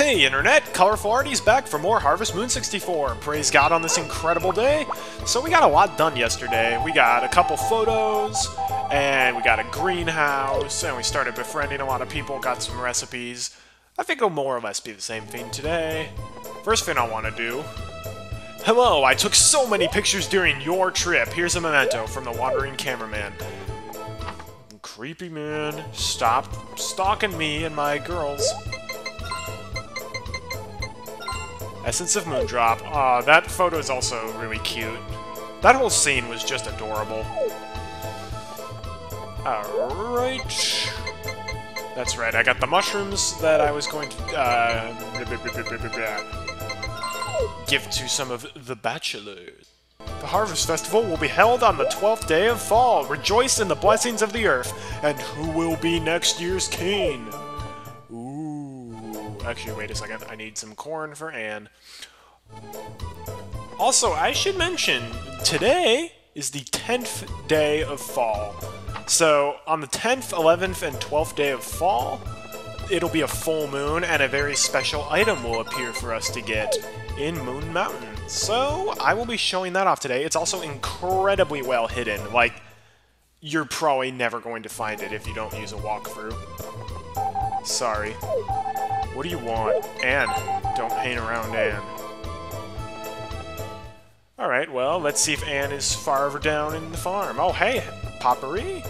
Hey Internet, Colorful Arty's back for more Harvest Moon 64. Praise God on this incredible day. So we got a lot done yesterday. We got a couple photos, and we got a greenhouse, and we started befriending a lot of people, got some recipes. I think it'll more or less be the same thing today. First thing I want to do... Hello, I took so many pictures during your trip. Here's a memento from the wandering cameraman. Creepy man, stop stalking me and my girls. Essence of Moondrop. Aw, that photo is also really cute. That whole scene was just adorable. Alright. That's right, I got the mushrooms that I was going to, uh, give to some of the bachelors. The Harvest Festival will be held on the 12th day of fall. Rejoice in the blessings of the earth. And who will be next year's king? Actually, wait a second. I need some corn for Anne. Also, I should mention, today is the 10th day of fall. So, on the 10th, 11th, and 12th day of fall, it'll be a full moon, and a very special item will appear for us to get in Moon Mountain. So, I will be showing that off today. It's also incredibly well hidden. Like, you're probably never going to find it if you don't use a walkthrough. Sorry. What do you want? Anne. Don't hang around Anne. Alright, well, let's see if Anne is farther down in the farm. Oh, hey, Popuri.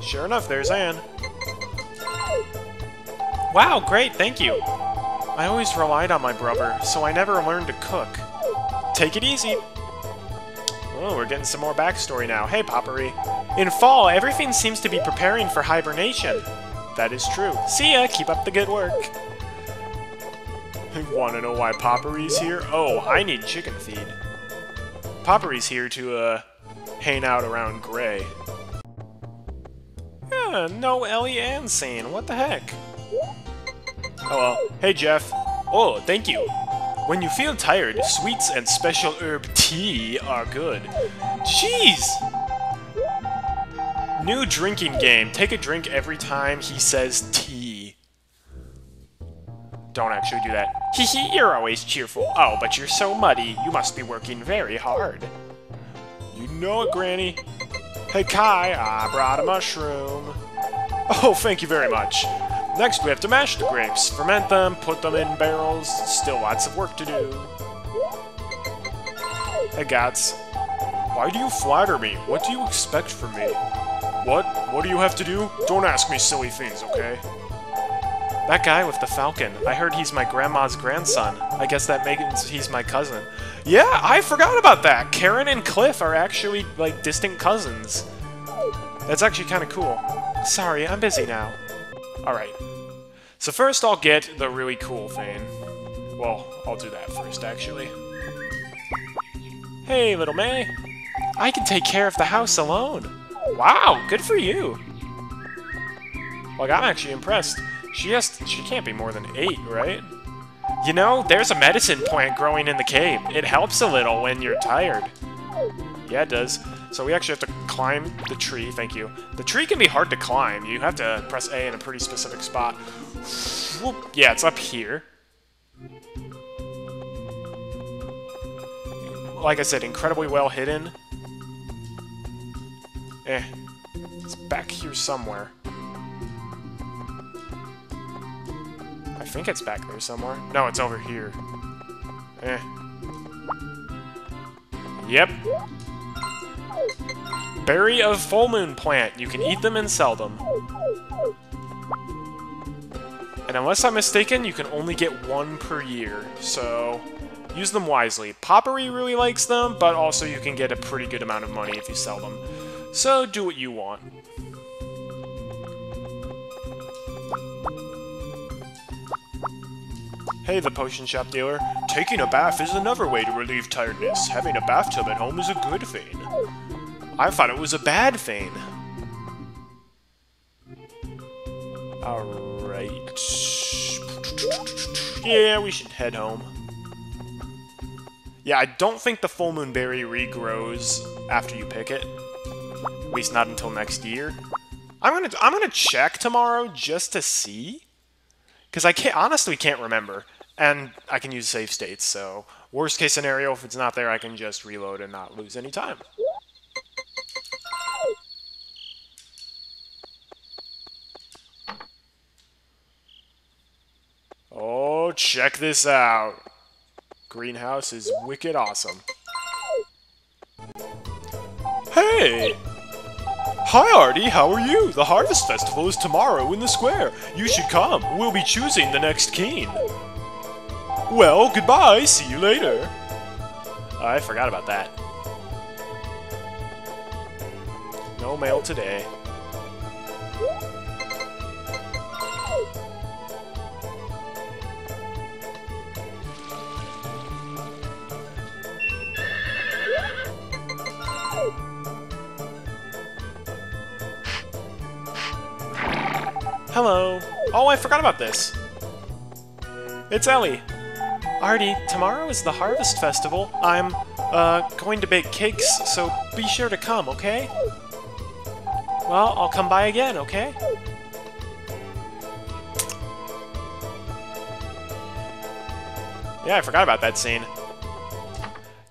Sure enough, there's Anne. Wow, great, thank you. I always relied on my brother, so I never learned to cook. Take it easy. Oh, we're getting some more backstory now. Hey, Popuri. In fall, everything seems to be preparing for hibernation. That is true. See ya, keep up the good work. Want to know why Popuri's here? Oh, I need chicken feed. Popuri's here to, uh, hang out around Gray. Yeah, no Elli and scene. What the heck? Oh well. Hey, Jeff. Oh, thank you. When you feel tired, sweets and special herb tea are good. Jeez! New drinking game. Take a drink every time he says. Don't actually do that. Hee hee, you're always cheerful. Oh, but you're so muddy. You must be working very hard. You know it, Granny. Hey, Kai, I brought a mushroom. Oh, thank you very much. Next, we have to mash the grapes, ferment them, put them in barrels. Still lots of work to do. Hey, Gotz. Why do you flatter me? What do you expect from me? What? What do you have to do? Don't ask me silly things, okay? That guy with the falcon. I heard he's my grandma's grandson. I guess that means he's my cousin. Yeah, I forgot about that! Karen and Cliff are actually, like, distant cousins. That's actually kind of cool. Sorry, I'm busy now. Alright. So first I'll get the really cool thing. Well, I'll do that first, actually. Hey, little May. I can take care of the house alone. Wow, good for you. Like, I'm actually impressed. She has, she can't be more than eight, right? You know, there's a medicine plant growing in the cave. It helps a little when you're tired. Yeah, it does. So we actually have to climb the tree, thank you. The tree can be hard to climb. You have to press A in a pretty specific spot. Whoop. Yeah, it's up here. Like I said, incredibly well hidden. Eh. It's back here somewhere. Think it's back there somewhere. No, it's over here. Eh. Yep. Berry of Full Moon Plant. You can eat them and sell them. And unless I'm mistaken, you can only get one per year, so use them wisely. Popuri really likes them, but also you can get a pretty good amount of money if you sell them. So do what you want. Hey, the potion shop dealer. Taking a bath is another way to relieve tiredness. Having a bathtub at home is a good thing. I thought it was a bad thing. Alright. Yeah, we should head home. Yeah, I don't think the full moon berry regrows after you pick it. At least not until next year. I'm gonna I'm gonna check tomorrow just to see. Because I can't honestly can't remember. And I can use save states, so worst case scenario, if it's not there, I can just reload and not lose any time. Oh, check this out. Greenhouse is wicked awesome. Hey! Hi, Arty, how are you? The Harvest Festival is tomorrow in the square. You should come. We'll be choosing the next king. Well, goodbye. See you later. I forgot about that. No mail today. Hello. Oh, I forgot about this. It's Elli. Arty, tomorrow is the Harvest Festival. I'm, uh, going to bake cakes, so be sure to come, okay? Well, I'll come by again, okay? Yeah, I forgot about that scene.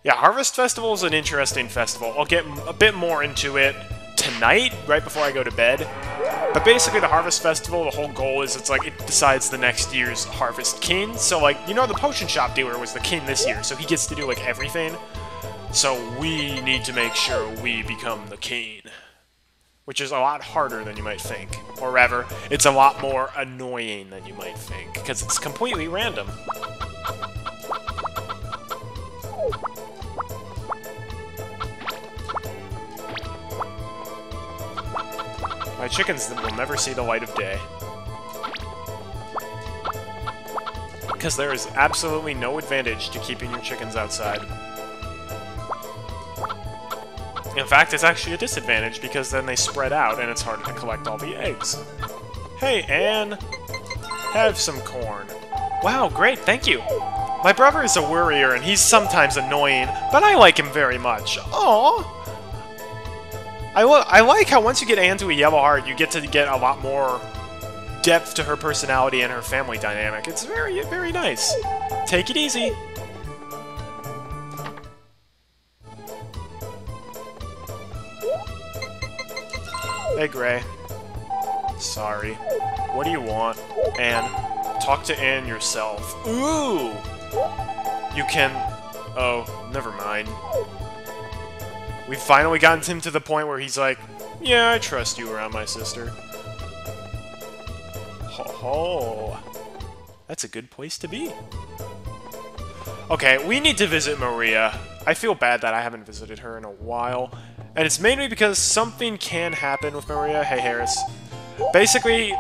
Yeah, Harvest Festival is an interesting festival. I'll get a bit more into it tonight, right before I go to bed. But basically, the Harvest Festival, the whole goal is it's like it decides the next year's Harvest King. So, like, you know, the potion shop dealer was the king this year, so he gets to do, like, everything. So we need to make sure we become the king. Which is a lot harder than you might think. Or rather, it's a lot more annoying than you might think, because it's completely random. Chickens that will never see the light of day. Because there is absolutely no advantage to keeping your chickens outside. In fact, it's actually a disadvantage because then they spread out and it's harder to collect all the eggs. Hey, Anne! Have some corn. Wow, great, thank you! My brother is a worrier and he's sometimes annoying, but I like him very much. Aww! I, I like how once you get Anne to a yellow heart, you get to get a lot more depth to her personality and her family dynamic. It's very, very nice. Take it easy. Hey, Gray. Sorry. What do you want? Anne, talk to Anne yourself. Ooh! You can... Oh, never mind. We've finally gotten him to the point where he's like, yeah, I trust you around my sister. Ho ho. That's a good place to be. Okay, we need to visit Maria. I feel bad that I haven't visited her in a while. And it's mainly because something can happen with Maria. Hey, Harris. Basically,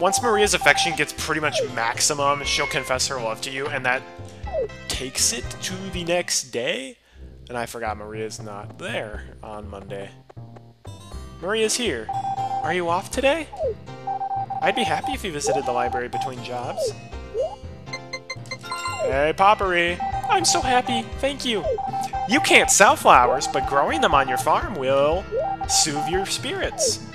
once Maria's affection gets pretty much maximum, she'll confess her love to you, and that takes it to the next day? And I forgot Maria's not there on Monday. Maria's here. Are you off today? I'd be happy if you visited the library between jobs. Hey, Popuri. I'm so happy, thank you. You can't sell flowers, but growing them on your farm will soothe your spirits.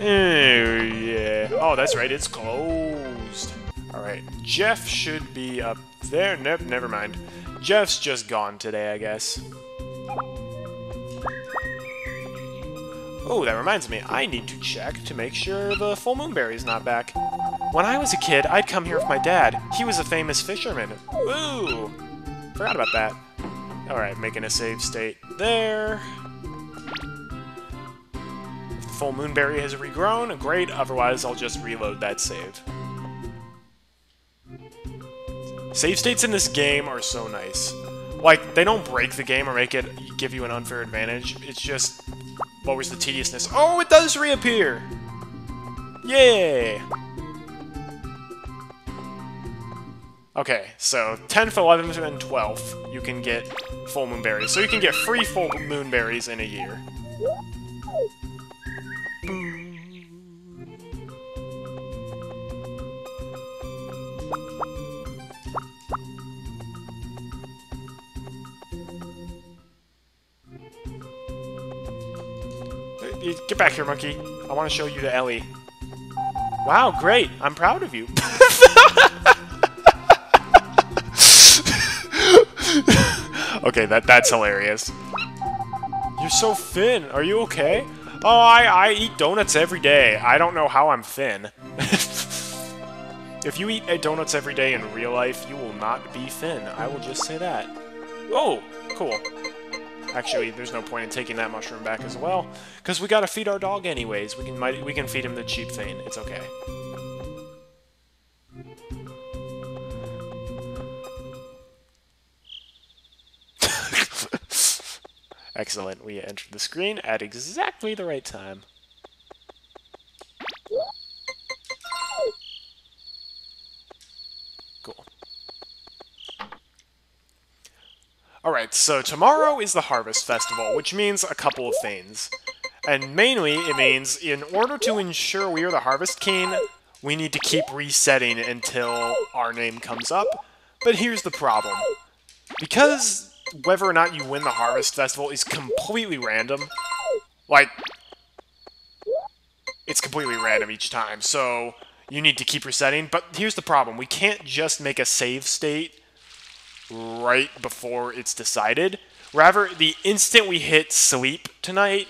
Oh, yeah. Oh, that's right, it's closed. Alright, Jeff should be up there. Nope, never mind. Jeff's just gone today, I guess. Oh, that reminds me, I need to check to make sure the full moonberry's not back. When I was a kid, I'd come here with my dad. He was a famous fisherman. Ooh! Forgot about that. Alright, making a save state there. If the full moonberry has regrown, great, otherwise I'll just reload that save. Save states in this game are so nice. Like, they don't break the game or make it give you an unfair advantage. It's just lowers the tediousness. Oh, it does reappear! Yay! Okay, so 10th, 11th, and 12th, you can get full moon berries. So you can get free full moon berries in a year. Get back here, monkey. I want to show you to Elli. Wow, great. I'm proud of you. okay, that that's hilarious. You're so thin. Are you okay? Oh, I, I eat donuts every day. I don't know how I'm thin. if you eat donuts every day in real life, you will not be thin. I will just say that. Oh, cool. Actually, there's no point in taking that mushroom back as well, because we gotta feed our dog anyways. We can might, we can feed him the cheap thing. It's okay. Excellent. We entered the screen at exactly the right time. Alright, so tomorrow is the Harvest Festival, which means a couple of things. And mainly, it means in order to ensure we are the Harvest King, we need to keep resetting until our name comes up. But here's the problem. Because whether or not you win the Harvest Festival is completely random. Like, it's completely random each time, so you need to keep resetting. But here's the problem. We can't just make a save state right before it's decided. Rather, the instant we hit sleep tonight,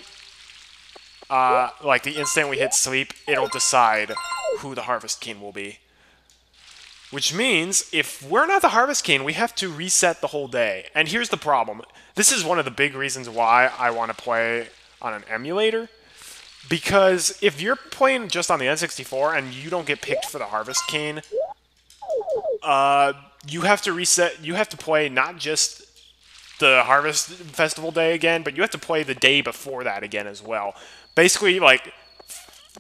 uh, like the instant we hit sleep, it'll decide who the Harvest King will be. Which means, if we're not the Harvest King, we have to reset the whole day. And here's the problem. This is one of the big reasons why I want to play on an emulator. Because if you're playing just on the N64 and you don't get picked for the Harvest King, uh, you have to reset, you have to play not just the Harvest Festival day again, but you have to play the day before that again as well. Basically, like,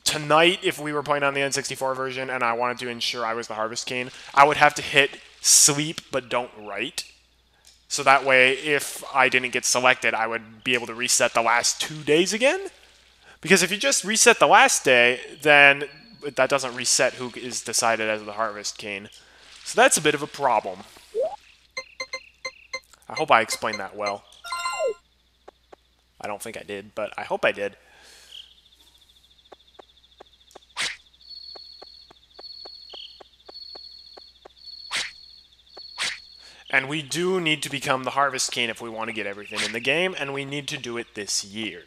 tonight, if we were playing on the N64 version and I wanted to ensure I was the Harvest King, I would have to hit sleep but don't write. So that way, if I didn't get selected, I would be able to reset the last two days again. Because if you just reset the last day, then that doesn't reset who is decided as the Harvest King. So that's a bit of a problem. I hope I explained that well. I don't think I did, but I hope I did. And we do need to become the Harvest King if we want to get everything in the game, and we need to do it this year.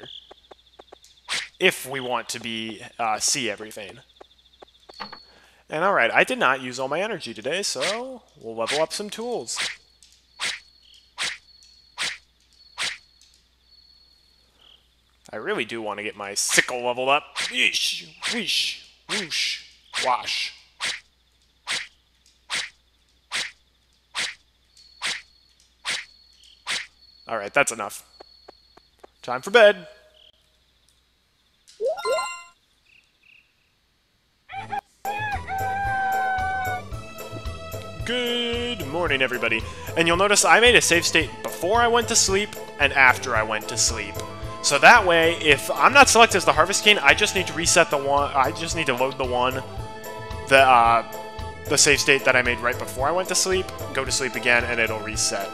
If we want to be uh, see everything. And alright, I did not use all my energy today, so we'll level up some tools. I really do want to get my sickle leveled up. Yeesh, whoosh, whoosh, wash. Alright, that's enough. Time for bed. Good morning, everybody. And you'll notice I made a save state before I went to sleep and after I went to sleep. So that way, if I'm not selected as the Harvest King, I just need to reset the one, I just need to load the one, the, uh, the save state that I made right before I went to sleep, go to sleep again, and it'll reset.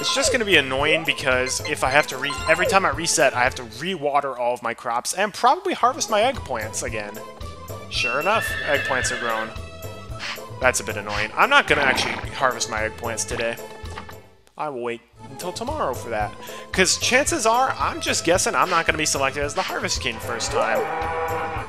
It's just going to be annoying because if I have to re every time I reset, I have to re-water all of my crops and probably harvest my eggplants again. Sure enough, eggplants are grown. That's a bit annoying. I'm not going to actually harvest my eggplants today. I will wait until tomorrow for that. Because chances are, I'm just guessing I'm not going to be selected as the Harvest King first time.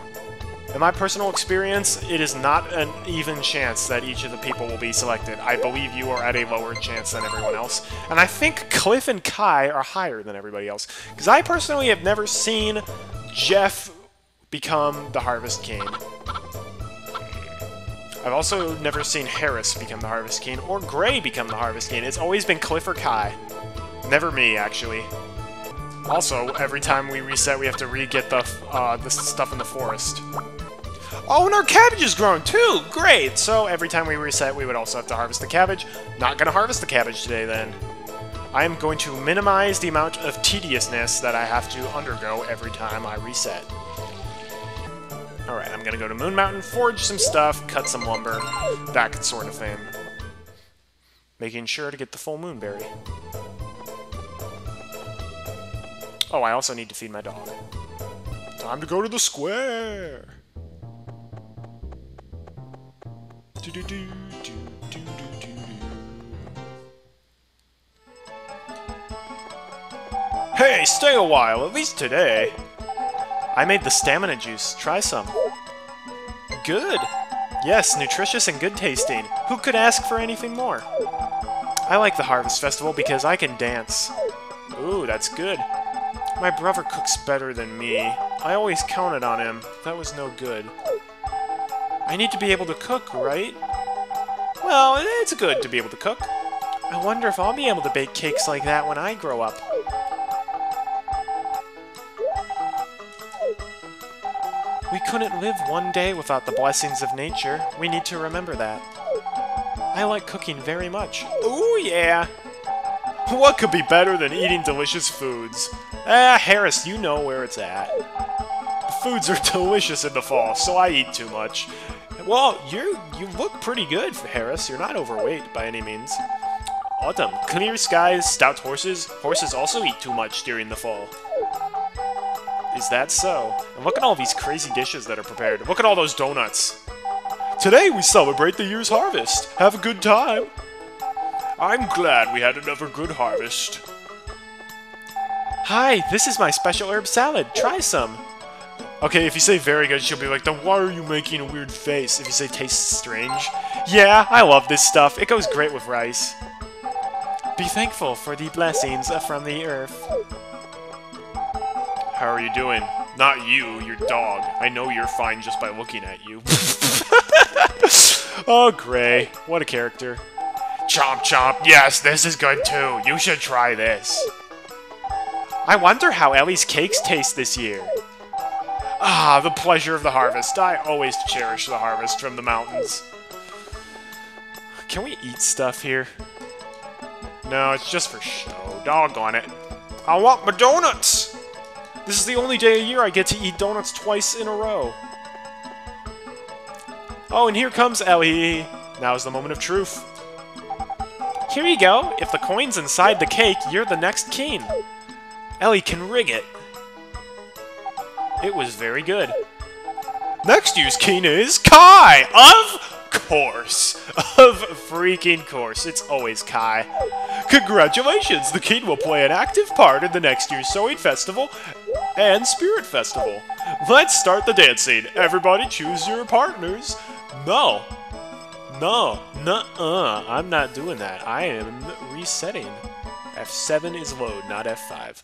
In my personal experience, it is not an even chance that each of the people will be selected. I believe you are at a lower chance than everyone else. And I think Cliff and Kai are higher than everybody else. Because I personally have never seen Jeff become the Harvest King. I've also never seen Harris become the Harvest King, or Gray become the Harvest King. It's always been Cliff or Kai. Never me, actually. Also, every time we reset, we have to re-get the, uh, the stuff in the forest. Oh, and our cabbage is grown too! Great! So every time we reset, we would also have to harvest the cabbage. Not gonna harvest the cabbage today, then. I am going to minimize the amount of tediousness that I have to undergo every time I reset. Alright, I'm gonna go to Moon Mountain, forge some stuff, cut some lumber, that sort of thing. Making sure to get the full moonberry. Oh, I also need to feed my dog. Time to go to the square! Hey, stay a while, at least today. I made the stamina juice. Try some. Good. Yes, nutritious and good tasting. Who could ask for anything more? I like the Harvest Festival because I can dance. Ooh, that's good. My brother cooks better than me. I always counted on him. That was no good. I need to be able to cook, right? Well, it's good to be able to cook. I wonder if I'll be able to bake cakes like that when I grow up. We couldn't live one day without the blessings of nature. We need to remember that. I like cooking very much. Ooh, yeah! What could be better than eating delicious foods? Ah, Harris, you know where it's at. The foods are delicious in the fall, so I eat too much. Well, you you look pretty good, Harris. You're not overweight by any means. Autumn. Clear skies, stout horses. Horses also eat too much during the fall. Is that so? And look at all these crazy dishes that are prepared. Look at all those donuts. Today we celebrate the year's harvest. Have a good time. I'm glad we had another good harvest. Hi, this is my special herb salad. Try some. Okay, if you say very good, she'll be like, then why are you making a weird face? If you say tastes strange. Yeah, I love this stuff. It goes great with rice. Be thankful for the blessings from the earth. How are you doing? Not you, your dog. I know you're fine just by looking at you. oh, Gray. What a character. Chomp chomp. Yes, this is good too. You should try this. I wonder how Elli's cakes taste this year. Ah, the pleasure of the harvest. I always cherish the harvest from the mountains. Can we eat stuff here? No, it's just for show. Doggone it. I want my donuts! This is the only day a year I get to eat donuts twice in a row. Oh, and here comes Elli. Now is the moment of truth. Here you go. If the coin's inside the cake, you're the next king. Elli can rig it. It was very good. Next year's king is Kai! Of course! Of freaking course. It's always Kai. Congratulations! The king will play an active part in the next year's Sowing Festival and Spirit Festival. Let's start the dancing. Everybody choose your partners. No. No. Nuh-uh. I'm not doing that. I am resetting. F7 is load, not F5.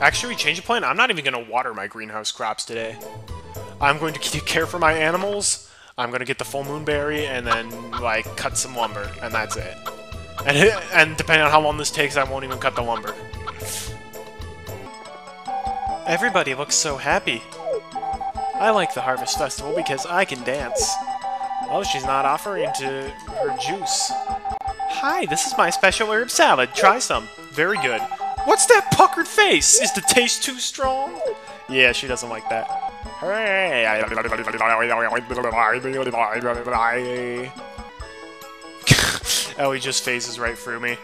Actually, we change of plan. I'm not even going to water my greenhouse crops today. I'm going to care for my animals. I'm going to get the full moon berry and then, like, cut some lumber. And that's it. And, and depending on how long this takes, I won't even cut the lumber. Everybody looks so happy. I like the Harvest Festival because I can dance. Oh, she's not offering to her juice. Hi, this is my special herb salad. Try some. Very good. What's that puckered face? Is the taste too strong? Yeah, she doesn't like that. Hooray! Elli oh, just phases right through me.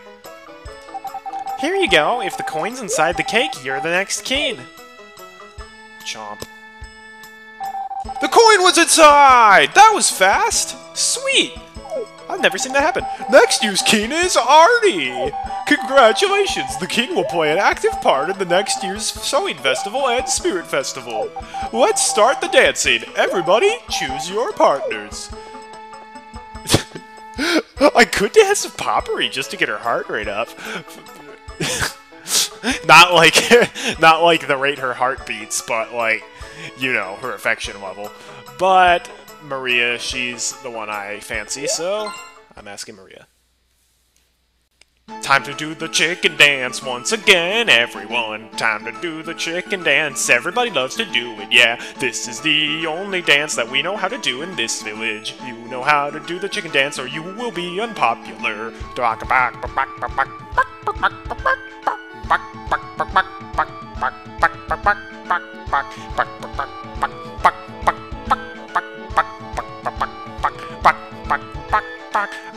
Here you go. If the coin's inside the cake, you're the next king. Chomp. The coin was inside! That was fast! Sweet! I've never seen that happen. Next year's king is Arty! Congratulations! The king will play an active part in the next year's Sowing Festival and Spirit Festival. Let's start the dancing. Everybody, choose your partners. I could dance with Popuri just to get her heart rate up. Not like not like the rate her heart beats, but like you know her affection level. But Maria, she's the one I fancy, so I'm asking Maria. Time to do the chicken dance once again, everyone. Time to do the chicken dance. Everybody loves to do it, yeah. This is the only dance that we know how to do in this village. You know how to do the chicken dance, or you will be unpopular.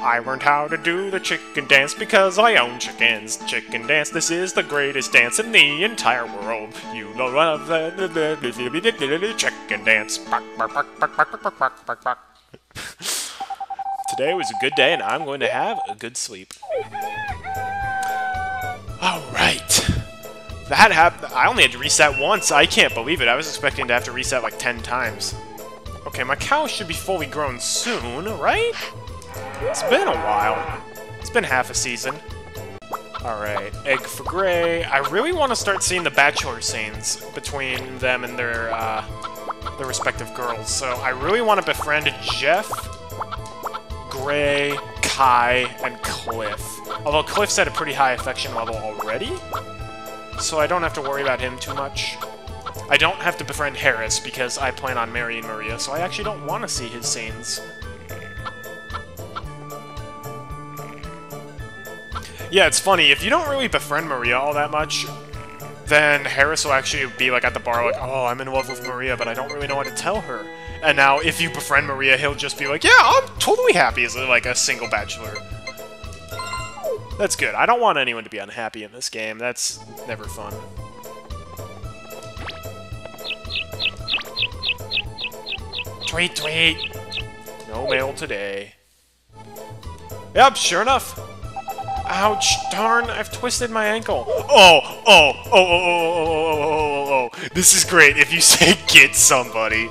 I learned how to do the chicken dance because I own chickens. Chicken dance, this is the greatest dance in the entire world. You love the chicken dance. Today was a good day and I'm going to have a good sleep. Alright. That happened. I only had to reset once. I can't believe it. I was expecting to have to reset like 10 times. Okay, my cow should be fully grown soon, right? It's been a while. It's been half a season. Alright, egg for Gray. I really want to start seeing the bachelor scenes between them and their, uh, their respective girls. So I really want to befriend Jeff, Gray, Kai, and Cliff. Although Cliff's at a pretty high affection level already, so I don't have to worry about him too much. I don't have to befriend Harris because I plan on marrying Maria, so I actually don't want to see his scenes. Yeah, it's funny, if you don't really befriend Maria all that much, then Harris will actually be like at the bar like, oh, I'm in love with Maria, but I don't really know what to tell her. And now, if you befriend Maria, he'll just be like, yeah, I'm totally happy as like a single bachelor. That's good. I don't want anyone to be unhappy in this game. That's never fun. Tweet, tweet! No mail today. Yep, sure enough. Ouch, darn, I've twisted my ankle. Oh, oh, oh, oh, oh, oh, oh, oh, oh, oh. This is great if you say get somebody.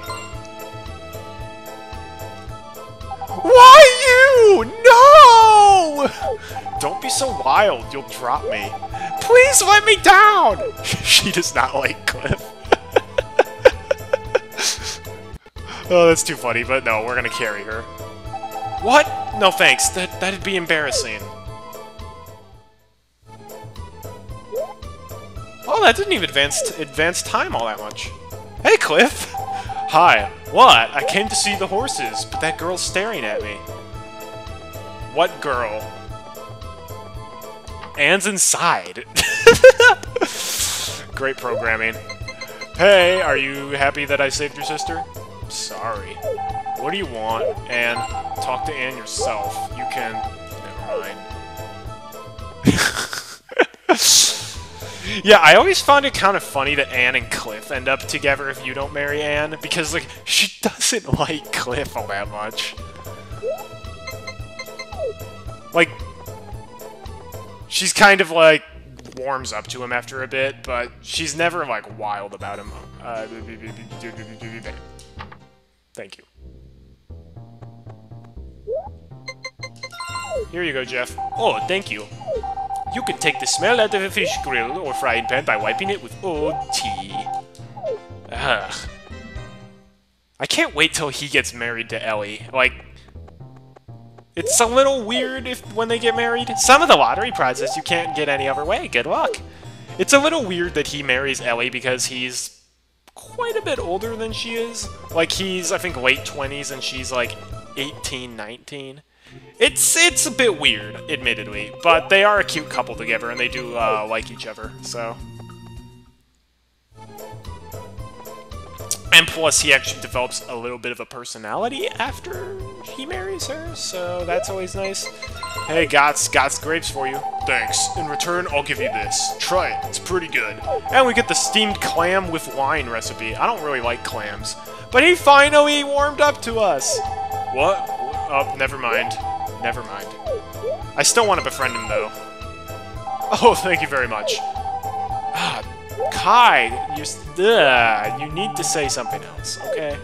Why you? No! Don't be so wild, you'll drop me. Please let me down! she does not like Cliff. oh, that's too funny, but no, we're gonna carry her. What? No thanks, that, that'd be embarrassing. Oh, that didn't even advance, advance time all that much. Hey, Cliff! Hi. What? I came to see the horses, but that girl's staring at me. What girl? Anne's inside. Great programming. Hey, are you happy that I saved your sister? Sorry. What do you want? Anne, talk to Anne yourself. You can... Never mind. Yeah, I always found it kind of funny that Anne and Cliff end up together if you don't marry Anne, because, like, she doesn't like Cliff all that much. Like, she's kind of, like, warms up to him after a bit, but she's never, like, wild about him. Uh, thank you. Here you go, Jeff. Oh, thank you. You can take the smell out of a fish grill or frying pan by wiping it with old tea. Ugh. I can't wait till he gets married to Elli. Like, it's a little weird if when they get married. Some of the lottery prizes you can't get any other way. Good luck. It's a little weird that he marries Elli because he's quite a bit older than she is. Like, he's, I think, late 20s and she's, like, 18, 19. It's it's a bit weird, admittedly, but they are a cute couple together, and they do uh, like each other, so... And plus, he actually develops a little bit of a personality after he marries her, so that's always nice. Hey, Gotz, Gots grapes for you. Thanks. In return, I'll give you this. Try it, it's pretty good. And we get the steamed clam with wine recipe. I don't really like clams. But he finally warmed up to us! What? Oh, never mind. Never mind. I still want to befriend him, though. Oh, thank you very much. Ah, Kai, you, ugh, you need to say something else, okay?